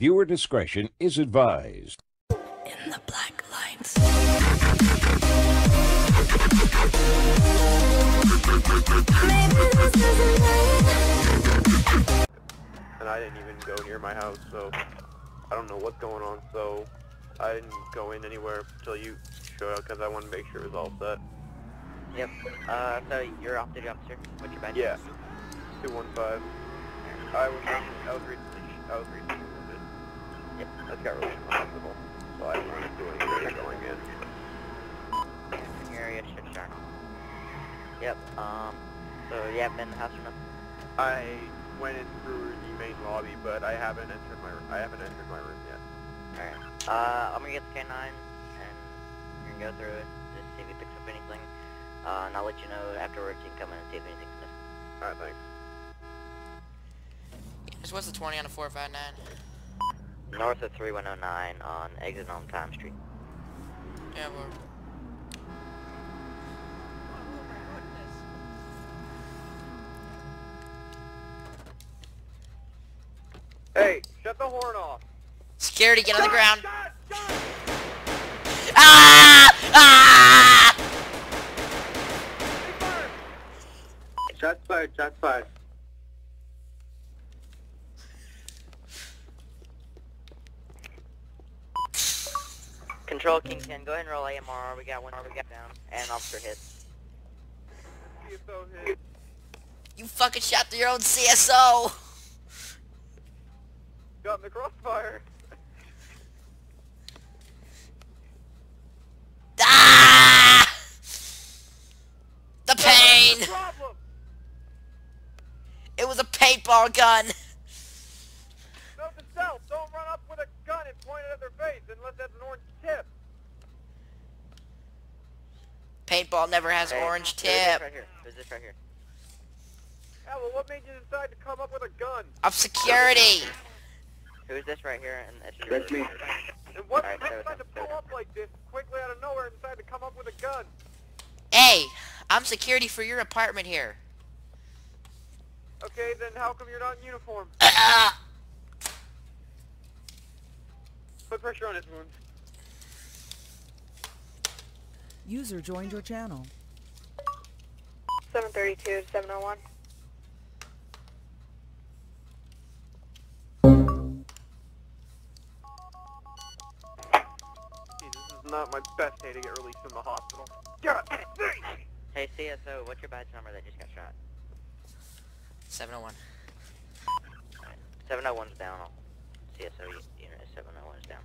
Viewer discretion is advised. In the black lines. and I didn't even go near my house, so I don't know what's going on. So I didn't go in anywhere until you showed up because I wanted to make sure it was all set. Yep. Uh, so you're off duty officer. What's your badge? Yeah, two one five. I was I was recently I was recently wounded. Yep. I just got released from hospital, so I didn't want to do anything going in. In your area, shit shark. Yep. Um. So you haven't been in the house or nothing? I went in through the main lobby, but I haven't entered my I haven't entered my room yet. Alright. Uh, I'm gonna get the K9 and you're gonna go through it, just see if he picks up anything. Uh, and I'll let you know afterwards. You can come in and see if anything's missing. All right, thanks. This was the 20 on a 459. North of 3109 on exit on Time Street. Yeah, we're... Hey, shut the horn off. Security, get on the ground. Shut, shut. Ah! Ah! Shots fired, shots fired. Control King 10, go ahead and roll AMR. We got one, we got down, and officer hit. CSO hit. You fucking shot through your own CSO! Got in the crossfire. Ah! The pain! The? It was a paintball gun! Note to self, don't run up with a gun and point it at their face unless that's an orange tip. Paintball never has Hey, orange Who's this tip. right here? Who's this right here? Yeah, well, what made you decide to come up with a gun? I'm security! Who's this right here? And that's That's me. And what Alright, made you decide to pull up like this quickly out of nowhere and decide to come up with a gun? Hey, I'm security for your apartment here. Okay, then how come you're not in uniform? Put pressure on his wounds. User joined your channel. 732 701. This is not my best day to get released from the hospital. God, Hey CSO, what's your badge number that just got shot? 701. 701's down. CSO u- unit 701's down.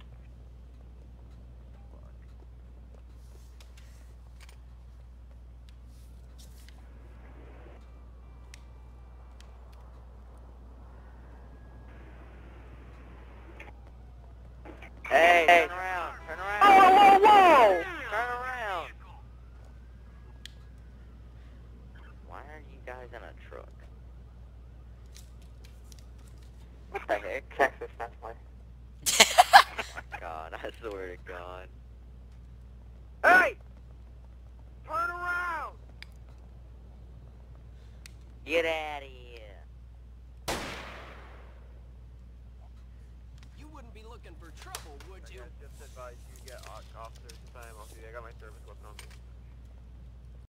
Hey, turn around, turn around. Whoa, whoa, whoa! Turn around. Why are you guys in a truck? What the heck? Texas, that's why. oh my god, I swear to god. Hey! Turn around! Get out of here. Looking for trouble, would you? I just advise you get officers to sign off duty. I got my service weapon on me.